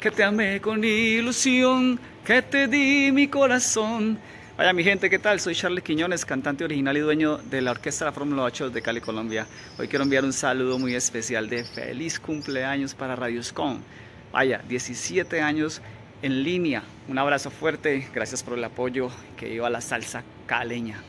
Que te amé con ilusión, que te di mi corazón. Vaya mi gente, ¿qué tal? Soy Charles Quiñones, cantante original y dueño de la Orquesta de la Fórmula 8 de Cali, Colombia. Hoy quiero enviar un saludo muy especial de feliz cumpleaños para Radioscom. Vaya, 17 años en línea. Un abrazo fuerte, gracias por el apoyo que iba a la salsa caleña.